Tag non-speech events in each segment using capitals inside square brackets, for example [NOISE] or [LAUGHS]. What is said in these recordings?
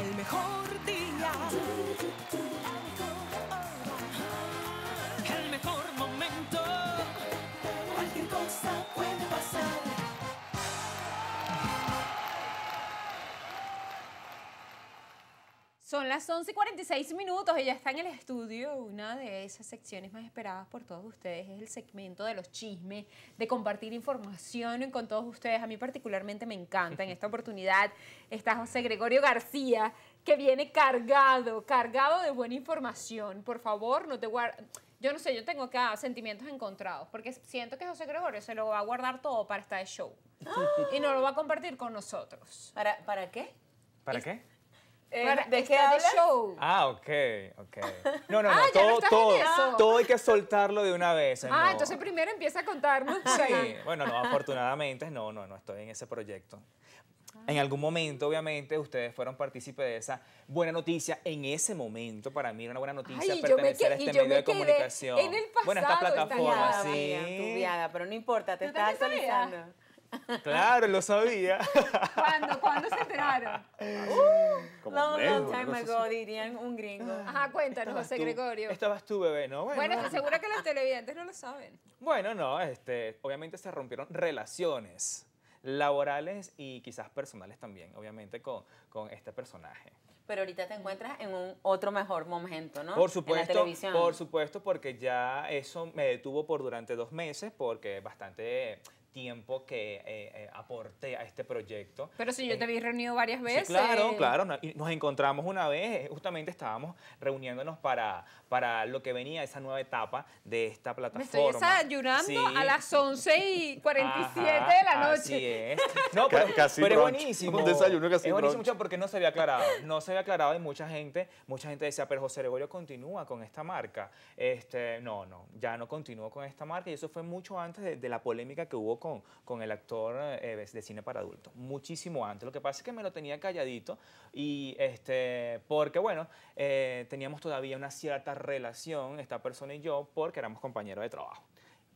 el mejor día. Son las 11 y 46 minutos y ya está en el estudio. Una de esas secciones más esperadas por todos ustedes es el segmento de los chismes, de compartir información con todos ustedes. A mí particularmente me encanta. En [LAUGHS] esta oportunidad está José Gregorio García, que viene cargado, cargado de buena información. Por favor, no te guardes. Yo no sé, yo tengo acá sentimientos encontrados, porque siento que José Gregorio se lo va a guardar todo para este show. [LAUGHS] Y no lo va a compartir con nosotros. ¿Para, ¿Para qué? ¿Para qué? Eh, Para ¿De qué show. Ah, ok, ok. No, no, [LAUGHS] no, Ah, ya no todo, estás en todo, eso. todo hay que soltarlo de una vez. Ah, no. entonces primero empieza a contarnos. Sí, bueno, no, afortunadamente no, no, no estoy en ese proyecto. En algún momento, obviamente, ustedes fueron partícipes de esa buena noticia. En ese momento, para mí era una buena noticia Ay, pertenecer a este medio me de comunicación. en el bueno, esta pasado, plataforma, sí. Mía, tu viada, pero no importa, te ¿Tú estás actualizando. Claro, lo sabía. ¿Cuándo? ¿Cuándo se enteraron? Como Long, mes, long time cosa ago, dirían un gringo. Ajá, cuéntanos, José Tú- Gregorio. Estabas tú, bebé, ¿no? Bueno, estoy segura que los televidentes no lo saben. Bueno, no, este, obviamente se rompieron relaciones laborales y quizás personales también, obviamente, con, con este personaje. Pero ahorita te encuentras en un otro mejor momento, ¿no? Por En la supuesto, televisión. por supuesto, porque ya eso me detuvo por durante dos meses, porque bastante tiempo que eh, eh, aporté a este proyecto. Pero si yo Eh, te vi reunido varias Sí, veces. claro, claro. Nos encontramos una vez, eh, justamente estábamos reuniéndonos para, para lo que venía, esa nueva etapa de esta Me plataforma. estoy desayunando Sí. a las 11 y 47 Ajá, de la noche. Así es. No, pero, casi pero es buenísimo. Un desayuno casi Es buenísimo brunch. porque no se había aclarado. No se había aclarado y mucha gente, mucha gente decía, pero José Gregorio continúa con esta marca. Este, no, no, ya no continúo con esta marca y eso fue mucho antes de, de la polémica que hubo con, el actor eh, de cine para adultos. Muchísimo antes. Lo que pasa es que me lo tenía calladito y este, porque bueno, eh, teníamos todavía una cierta relación, esta persona y yo, porque éramos compañeros de trabajo.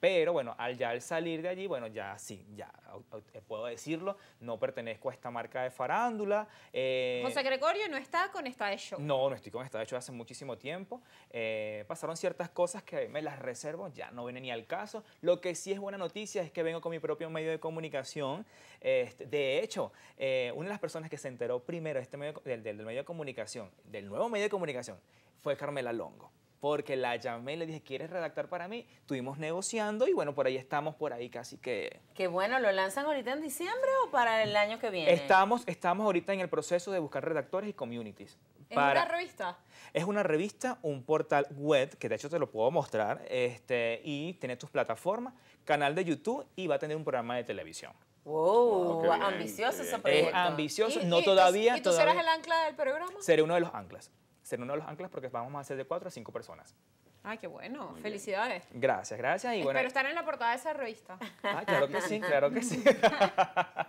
Pero bueno, al ya al salir de allí, bueno, ya sí, ya eh, puedo decirlo, no pertenezco a esta marca de farándula. eh, José Gregorio no está con esta de show. no, no estoy con esta de hecho hace muchísimo tiempo. Eh, pasaron ciertas cosas que me las reservo, ya no viene ni al caso. Lo que sí es buena noticia es que vengo con mi propio medio de comunicación. Este, de hecho, eh, una de las personas que se enteró primero de este medio, del medio de comunicación, del nuevo medio de comunicación, fue Carmela Longo. Porque la llamé y le dije, ¿quieres redactar para mí? Estuvimos negociando y bueno, por ahí estamos, por ahí casi que Qué bueno, ¿lo lanzan ahorita en diciembre o para el año que viene? Estamos, estamos ahorita en el proceso de buscar redactores y communities. ¿Es una revista? Es una revista, un portal web, que de hecho te lo puedo mostrar, este, y tiene tus plataformas, canal de YouTube y va a tener un programa de televisión. Wow, bien, ambicioso ese bien. Es proyecto. ambicioso, ¿Y- no y- todavía. ¿Y tú todavía- serás el ancla del programa? Seré uno de los anclas. Seré uno de los anclas porque vamos a hacer de cuatro a cinco personas. Ay, qué bueno. Felicidades. Gracias, gracias. Y bueno, Espero estar en la portada de esa revista. Ah, claro que sí, claro que sí. [LAUGHS]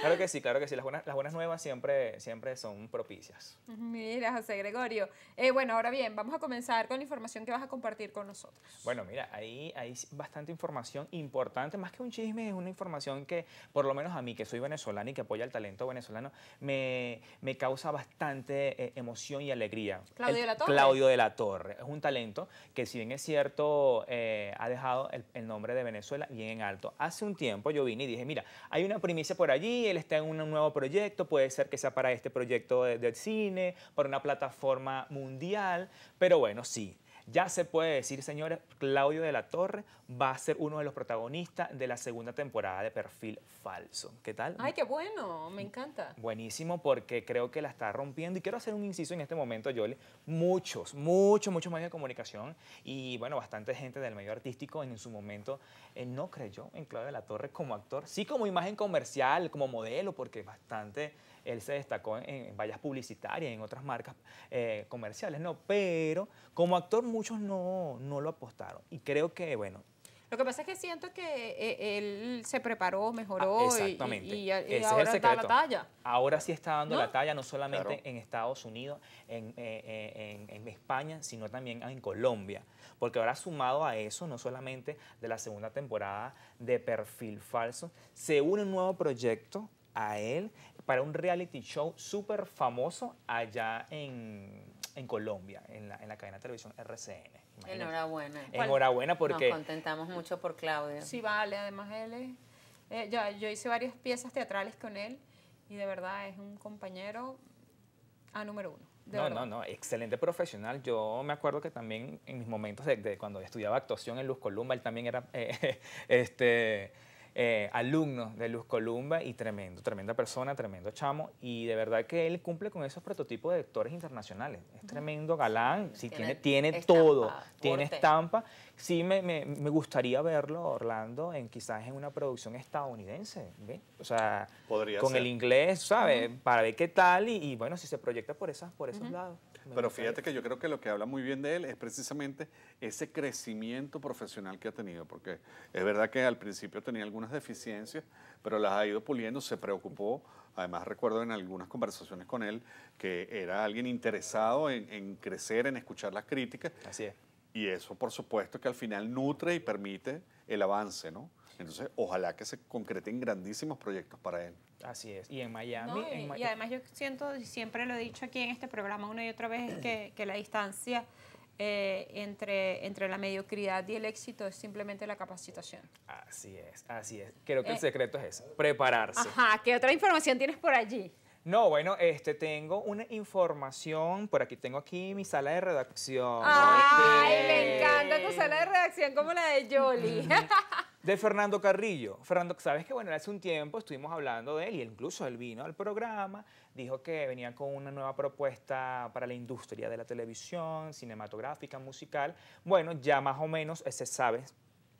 claro que sí, claro que sí. Las buenas, las buenas nuevas siempre, siempre son propicias. Mira, José Gregorio. Eh, bueno, ahora bien, vamos a comenzar con la información que vas a compartir con nosotros. Bueno, mira, ahí hay bastante información importante, más que un chisme, es una información que, por lo menos a mí, que soy venezolano y que apoya el talento venezolano, me, me causa bastante eh, emoción y alegría. Claudio El- de la Torre. Claudio de la Torre. Es un talento que, si bien es cierto, eh, ha dejado el, el nombre de Venezuela bien en alto. Hace un tiempo yo vine y dije, mira, hay una primicia por allí, él está en un nuevo proyecto, puede ser que sea para este proyecto de, de cine, para una plataforma mundial, pero bueno, sí. Ya se puede decir, señores, Claudio de la Torre va a ser uno de los protagonistas de la segunda temporada de Perfil Falso. ¿Qué tal? Ay, qué bueno, me encanta. Buenísimo porque creo que la está rompiendo y quiero hacer un inciso en este momento, Yoli. Muchos, muchos, muchos medios de comunicación y bueno, bastante gente del medio artístico en su momento eh, no creyó en Claudio de la Torre como actor, sí como imagen comercial, como modelo, porque bastante él se destacó en, en vallas publicitarias, en otras marcas eh, comerciales, ¿no? Pero como actor muchos no, no lo apostaron y creo que, bueno, Lo que pasa es que siento que eh, él se preparó, mejoró Ah, y- exactamente. y, y- y Ese es ahora el da la talla. Ahora sí está dando ¿No? la talla, no solamente Claro. en Estados Unidos, en, eh, eh, en- en España, sino también en Colombia. Porque ahora sumado a eso, no solamente de la segunda temporada de Perfil Falso, se une un nuevo proyecto a él para un reality show súper famoso allá en, en Colombia, en la, en la cadena de televisión RCN. imagínense. Enhorabuena. Enhorabuena porque... Nos contentamos mucho por Claudio. Sí, vale, además él es... eh, ya, yo hice varias piezas teatrales con él y de verdad es un compañero a número uno. No, verdad. no, no, excelente profesional. Yo me acuerdo que también en mis momentos de, de cuando estudiaba actuación en Luz Columba, él también era [LAUGHS] eh, este, eh, alumno de Luz Columba y tremendo, tremenda persona, tremendo chamo. Y de verdad que él cumple con esos prototipos de actores internacionales. Es tremendo galán, sí, tiene, Tiene tiene estampa, todo, tiene estampa. Sí, me, me- me gustaría verlo, Orlando, en quizás en una producción estadounidense, ¿ve? O sea, Podría con ser. el inglés, ¿sabes? Para ver qué tal y, y, bueno, si se proyecta por, esas, por esos lados. me Pero gustaría. fíjate que yo creo que lo que habla muy bien de él es precisamente ese crecimiento profesional que ha tenido, porque es verdad que al principio tenía algunas deficiencias, pero las ha ido puliendo, se preocupó. Además recuerdo en algunas conversaciones con él que era alguien interesado en, en crecer, en escuchar las críticas, Así es. y eso por supuesto que al final nutre y permite el avance, ¿no? Entonces, ojalá que se concreten grandísimos proyectos para él. Así es. Y en Miami. No, en y, Ma- y además yo siento, y siempre lo he dicho aquí en este programa una y otra vez, que, que la distancia eh, entre, entre la mediocridad y el éxito es simplemente la capacitación. Así es, así es. Creo que el Eh, secreto es ese, prepararse. Ajá, ¿qué otra información tienes por allí? No, bueno, este, tengo una información, por aquí tengo aquí mi sala de redacción. Ay, este, me encanta tu sala de redacción como la de Jolie. De Fernando Carrillo. Fernando, sabes que bueno, hace un tiempo estuvimos hablando de él y incluso él vino al programa, dijo que venía con una nueva propuesta para la industria de la televisión, cinematográfica, musical. Bueno, ya más o menos eh, se sabe,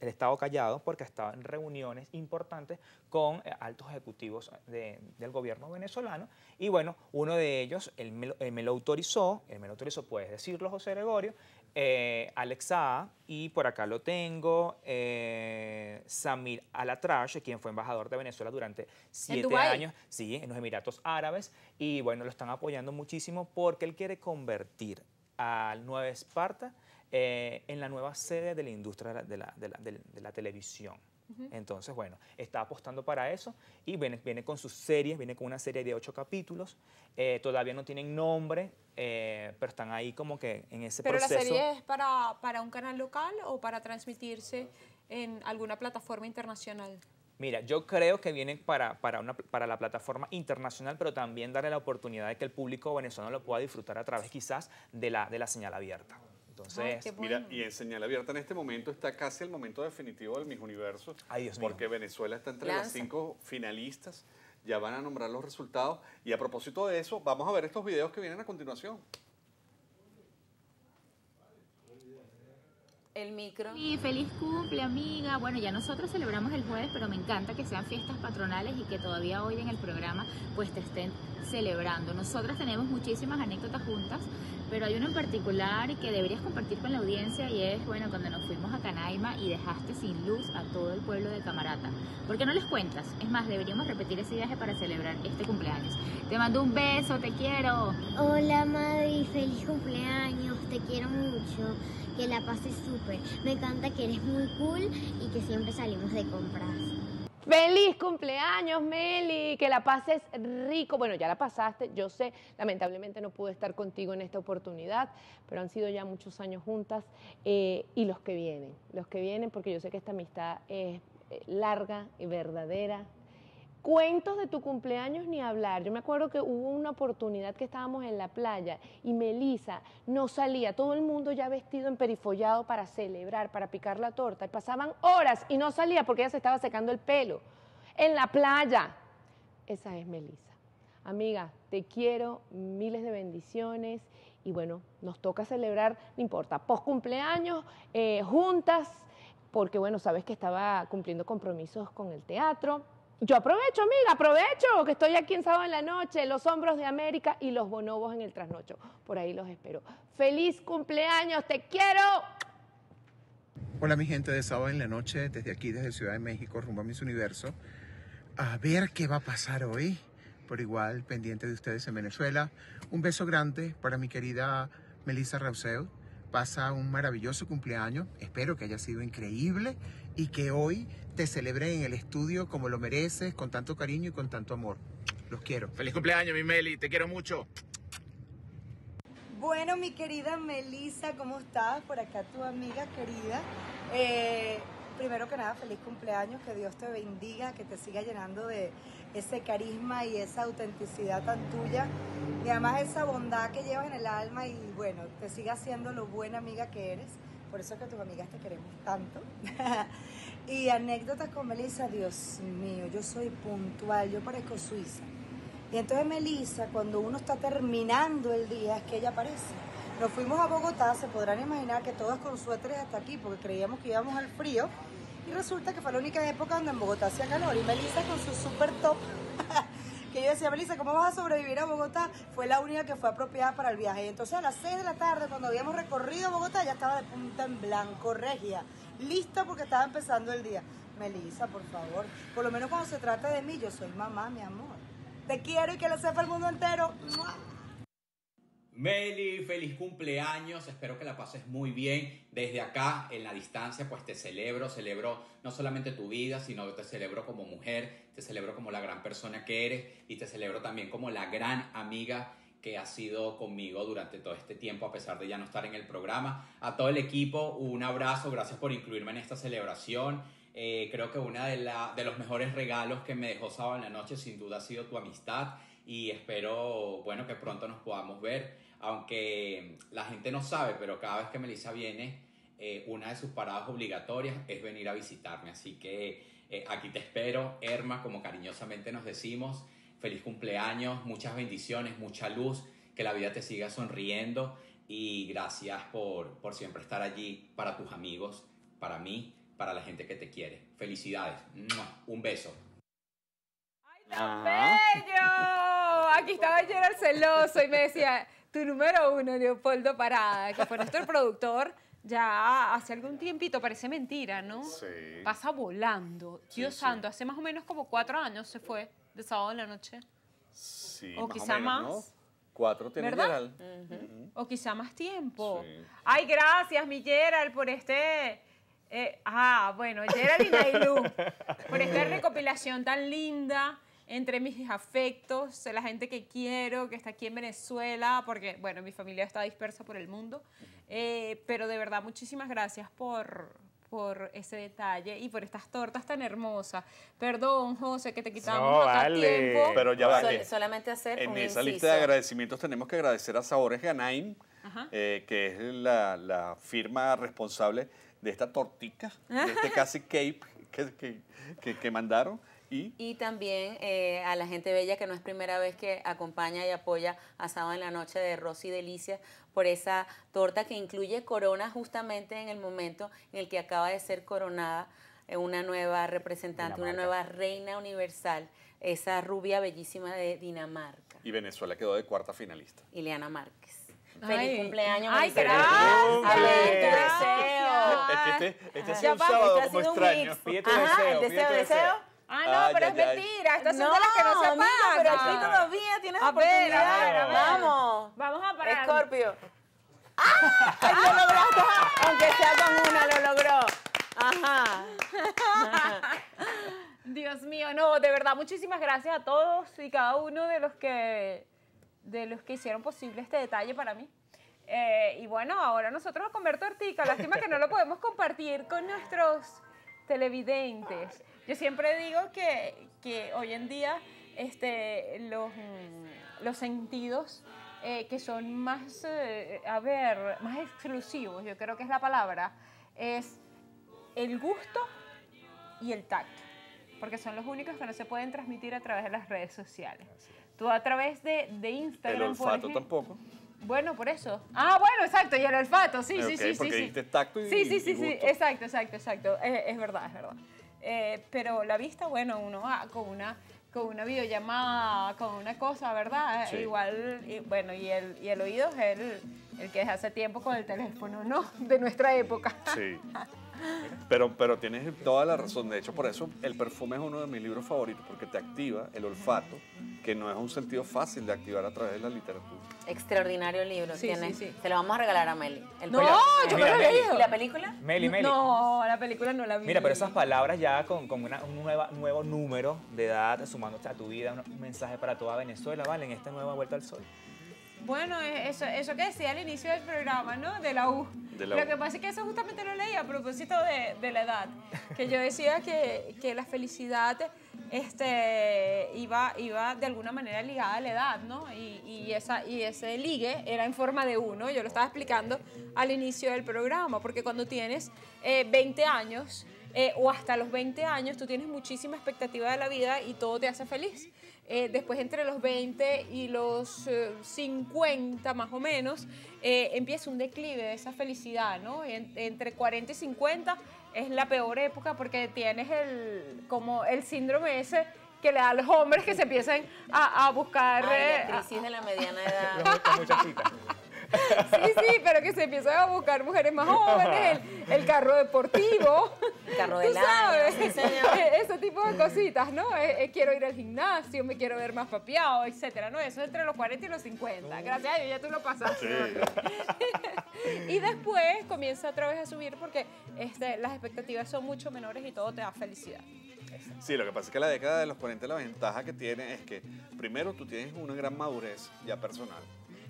él estaba callado porque estaba en reuniones importantes con eh, altos ejecutivos de- del gobierno venezolano y bueno, uno de ellos, me, él me lo autorizó, él me lo autorizó, puedes decirlo José Gregorio, eh, Alex A, y por acá lo tengo, eh, Samir Alatrache, quien fue embajador de Venezuela durante siete años, sí, en los Emiratos Árabes, y bueno, lo están apoyando muchísimo porque él quiere convertir al Nueva Esparta eh, en la nueva sede de la industria de la, de la- de la- de la- de Entonces, bueno, está apostando para eso y viene, viene con sus series, viene con una serie de ocho capítulos. eh, todavía no tienen nombre, eh, pero están ahí como que en ese ¿Pero la proceso. serie es para, para un canal local o para transmitirse en alguna plataforma internacional? Mira, yo creo que viene para, para, una, para la plataforma internacional, pero también darle la oportunidad de que el público venezolano lo pueda disfrutar a través quizás de la, de la señal abierta. Entonces, Ay, qué Mira, y en señal abierta en este momento está casi el momento definitivo del Mis Universos. Ay, Dios mío. Porque Venezuela está entre las cinco finalistas. Ya van a nombrar los resultados. Y a propósito de eso, vamos a ver estos videos que vienen a continuación. El micro. Y feliz cumple, amiga. Bueno, ya nosotros celebramos el jueves, pero me encanta que sean fiestas patronales y que todavía hoy en el programa pues te estén celebrando. Nosotras tenemos muchísimas anécdotas juntas, pero hay una en particular que deberías compartir con la audiencia y es, bueno, cuando nos fuimos a Y dejaste sin luz a todo el pueblo de Camarata. ¿Por qué no les cuentas? Es más, deberíamos repetir ese viaje para celebrar este cumpleaños. Te mando un beso, te quiero. Hola Maddy, feliz cumpleaños, te quiero mucho, que la pases súper. Me encanta que eres muy cool y que siempre salimos de compras. Feliz cumpleaños, Meli, que la pases rico. Bueno, ya la pasaste, yo sé, lamentablemente no pude estar contigo en esta oportunidad, pero han sido ya muchos años juntas eh, y los que vienen, los que vienen, porque yo sé que esta amistad es eh, larga y verdadera. Cuentos de tu cumpleaños ni hablar. Yo me acuerdo que hubo una oportunidad que estábamos en la playa y Melisa no salía, todo el mundo ya vestido en perifollado para celebrar, para picar la torta. Y pasaban horas y no salía porque ella se estaba secando el pelo en la playa. Esa es Melisa. Amiga, te quiero, miles de bendiciones y bueno, nos toca celebrar, no importa, post cumpleaños, eh, juntas, porque bueno, sabes que estaba cumpliendo compromisos con el teatro. Yo aprovecho, amiga, aprovecho que estoy aquí en sábado en la noche, los hombros de América y los bonobos en el trasnocho. Por ahí los espero. ¡Feliz cumpleaños! ¡Te quiero! Hola mi gente de sábado en la noche, desde aquí, desde Ciudad de México, rumbo a Miss Universo. A ver qué va a pasar hoy. Por igual, pendiente de ustedes en Venezuela. Un beso grande para mi querida Melissa Rauseu. Pasa un maravilloso cumpleaños. Espero que haya sido increíble y que hoy te celebre en el estudio como lo mereces, con tanto cariño y con tanto amor. Los quiero. Feliz cumpleaños, mi Meli, te quiero mucho. Bueno, mi querida Melissa, ¿cómo estás? Por acá tu amiga querida. Eh, primero que nada, feliz cumpleaños, que Dios te bendiga, que te siga llenando de ese carisma y esa autenticidad tan tuya y además esa bondad que llevas en el alma y bueno, te siga siendo lo buena amiga que eres. Por eso es que tus amigas te queremos tanto. [LAUGHS] y anécdotas con Melissa, Dios mío, yo soy puntual, yo parezco suiza. Y entonces Melissa, cuando uno está terminando el día, es que ella aparece. Nos fuimos a Bogotá, se podrán imaginar que todas con suéteres hasta aquí, porque creíamos que íbamos al frío. Y resulta que fue la única época donde en Bogotá hacía calor. Y Melissa con su super top, [LAUGHS] que yo decía, Melissa, ¿cómo vas a sobrevivir a Bogotá? Fue la única que fue apropiada para el viaje. Entonces a las 6 de la tarde, cuando habíamos recorrido Bogotá, ya estaba de punta en blanco, regia, lista porque estaba empezando el día. Melissa, por favor, por lo menos cuando se trata de mí, yo soy mamá, mi amor. Te quiero y que lo sepa el mundo entero. Meli, feliz cumpleaños, espero que la pases muy bien. Desde acá, en la distancia, pues te celebro, celebro no solamente tu vida, sino te celebro como mujer, te celebro como la gran persona que eres y te celebro también como la gran amiga que has sido conmigo durante todo este tiempo, a pesar de ya no estar en el programa. A todo el equipo, un abrazo, gracias por incluirme en esta celebración. Eh, creo que uno de, de los mejores regalos que me dejó sábado en la noche sin duda ha sido tu amistad y espero, bueno, que pronto nos podamos ver, aunque la gente no sabe, pero cada vez que Melissa viene, eh, una de sus paradas obligatorias es venir a visitarme, así que eh, aquí te espero, Erma, como cariñosamente nos decimos, feliz cumpleaños, muchas bendiciones, mucha luz, que la vida te siga sonriendo y gracias por, por siempre estar allí para tus amigos, para mí, para la gente que te quiere. Felicidades, un beso. ¡Bello! Aquí estaba Gerard celoso y me decía, tu número uno, Leopoldo Parada, que fue nuestro productor ya hace algún tiempito, parece mentira, ¿no? Sí. Pasa volando. Dios sí. santo, hace más o menos como cuatro años se fue de sábado en la noche. Sí, O más quizá menos, más. ¿no? Cuatro tiene ¿Verdad? Gerald. O quizá más tiempo. Sí. Ay, gracias, mi Gerald, por este... eh, ah, bueno, Gerald y Nailu, por esta [LAUGHS] recopilación tan linda entre mis afectos, la gente que quiero, que está aquí en Venezuela, porque, bueno, mi familia está dispersa por el mundo. Eh, pero de verdad, muchísimas gracias por, por ese detalle y por estas tortas tan hermosas. Perdón, José, que te quitamos No, acá vale. tiempo. Pero ya va. Sol- solamente hacer en un esa inciso. lista de agradecimientos tenemos que agradecer a Sabores Ganaim, eh, que es la, la firma responsable de esta tortica, de este [LAUGHS] casi cape que, que, que- que mandaron. Y Y también eh, a la gente bella que no es primera vez que acompaña y apoya a Sábado en la Noche de Rosy Delicias por esa torta que incluye corona justamente en el momento en el que acaba de ser coronada eh, una nueva representante, una nueva reina universal, esa rubia bellísima de Dinamarca, y Venezuela quedó de cuarta finalista. Ileana Márquez. Ay. Feliz cumpleaños. Ay, gracias. A ver, tu Gracias. deseo. Es que este, este ha Ya sido un sábado como extraño. Pide tu Ajá, deseo, deseo. Ah, no, Ay, pero ay, es ay. mentira. Estas son de las que no se apagan. pero aquí todavía tienes A ver, a ver, oportunidad. a ver. Vamos. Vamos a parar. Scorpio. ¡Ah! Ay, lo lograste. Aunque sea con una, lo logró. Ajá. [LAUGHS] Dios mío, no, de verdad, muchísimas gracias a todos y cada uno de los que, de los que hicieron posible este detalle para mí. Eh, y bueno, ahora nosotros a comer tortica. Lástima que no lo podemos compartir con nuestros televidentes. Yo siempre digo que, que hoy en día este, los, los sentidos eh, que son más, eh, a ver, más exclusivos, yo creo que es la palabra, es el gusto y el tacto, porque son los únicos que no se pueden transmitir a través de las redes sociales. Tú a través de, de Instagram, El olfato ejemplo- tampoco. Bueno, por eso. Ah, bueno, exacto, y el olfato, sí, sí, Ok, sí, sí. porque sí. dijiste tacto y- Sí, sí, y sí, sí, gusto. exacto, exacto, exacto. Eh, es verdad, es verdad. Eh, pero la vista, bueno, uno va con una con una videollamada, con una cosa, ¿verdad? Sí. Igual, y, bueno, y el, y el oído es el, el que es hace tiempo con el teléfono, ¿no? [LAUGHS] De nuestra época. Sí. Pero, pero tienes toda la razón. De hecho, por eso el perfume es uno de mis libros favoritos, porque te activa el olfato, que no es un sentido fácil de activar a través de la literatura. Extraordinario libro. Sí, tiene, sí, sí. Se lo vamos a regalar a Meli. El No, yo me Mira, lo he Meli. leído. ¿Y la película? Meli, Meli. No, la película no la vi. Mira, pero esas palabras ya con, con una- un nueva- nuevo número de edad sumándose a tu vida, un, un mensaje para toda Venezuela, ¿vale? En esta nueva vuelta al sol. Bueno, eh, eso, eso que decía al inicio del programa, ¿no? De la U. De la lo que pasa es que eso justamente lo leí a propósito de, de la edad. Que yo decía que, que la felicidad este, iba, iba de alguna manera ligada a la edad, ¿no? Y, y esa, y ese ligue era en forma de uno. Yo lo estaba explicando al inicio del programa, porque cuando tienes eh, 20 años eh, o hasta los 20 años, tú tienes muchísima expectativa de la vida y todo te hace feliz. Eh, después entre los 20 y los eh, 50 más o menos, eh, empieza un declive de esa felicidad, ¿no? En- entre 40 y 50 es la peor época porque tienes el, como el síndrome ese que le da a los hombres que se empiezan a, a buscar... Ay, eh, la crisis de la mediana edad. Muchas. Sí, sí, pero que se empiezan a buscar mujeres más jóvenes, el, el carro deportivo. El carro tú del año, sí, señor. [LAUGHS] Ese tipo de cositas, ¿no? Eh, eh, quiero ir al gimnasio, me quiero ver más papiado, etcétera, ¿no? Eso es entre los 40 y los 50. Gracias a Dios, ya tú lo pasaste. [LAUGHS] y después comienza otra vez a subir porque este, las expectativas son mucho menores y todo te da felicidad. Sí, lo que pasa es que la década de los 40 la ventaja que tiene es que primero tú tienes una gran madurez ya personal,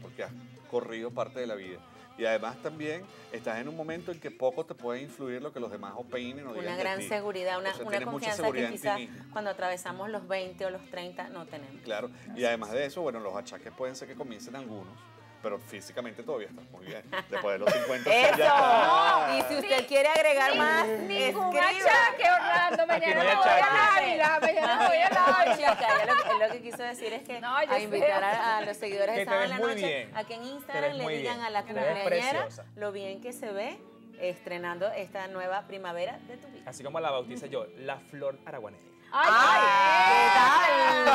porque has corrido parte de la vida. Y además también estás en un momento en que poco te puede influir lo que los demás opinen o digan Una de gran ti. seguridad, una, O sea, una confianza seguridad que quizás cuando atravesamos los 20 o los 30 no tenemos. Claro, y además de eso, bueno, los achaques pueden ser que comiencen algunos, pero físicamente todavía estás muy bien. [LAUGHS] Después de los 50 ¡Eso! ya está. Y si usted quiere agregar más, Ningún achaque, Orlando. Mañana no voy achaque. al Ávila. Mañana voy No, Ávila. él lo que quiso decir es que No, a invitar a, a los seguidores de Sábado en la Noche bien. a que en Instagram le digan bien. a la cumpleañera lo bien que se ve estrenando esta nueva primavera de tu vida. Así como la bautiza yo, la flor araguanera. Ay,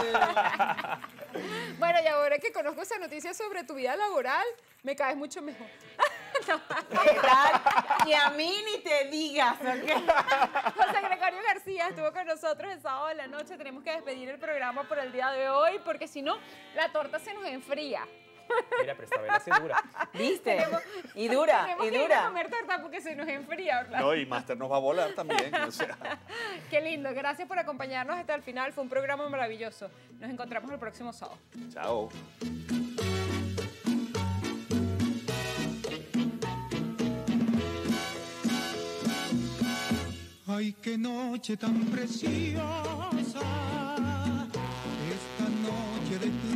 ¿qué tal? [LAUGHS] [LAUGHS] Bueno, y ahora que conozco esa noticia sobre tu vida laboral, me caes mucho mejor. ¿Qué tal? Que a mí ni te digas, ¿ok? [LAUGHS] José Gregorio García estuvo con nosotros el sábado de la noche. Tenemos que despedir el programa por el día de hoy porque si no, la torta se nos enfría. Mira, pero esta vela sí es dura. [LAUGHS] ¿Viste? Y dura, Tenemos y que ir a dura. comer torta porque se nos enfría, Orlando. No, y Master nos va a volar también. o sea. [LAUGHS] Qué lindo. Gracias por acompañarnos hasta el final. Fue un programa maravilloso. Nos encontramos el próximo sábado. Chao. Ay, qué noche tan preciosa, esta noche de tu